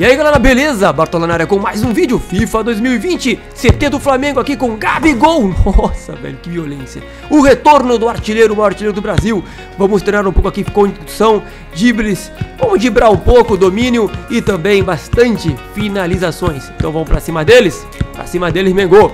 E aí galera, beleza? Bartola na área com mais um vídeo FIFA 2020 CT do Flamengo aqui com Gabigol. Nossa, velho, que violência. O retorno do artilheiro, o maior artilheiro do Brasil. Vamos treinar um pouco aqui condução, dribles. Vamos dibrar um pouco, domínio e também bastante finalizações. Então vamos pra cima deles? Pra cima deles, Mengô.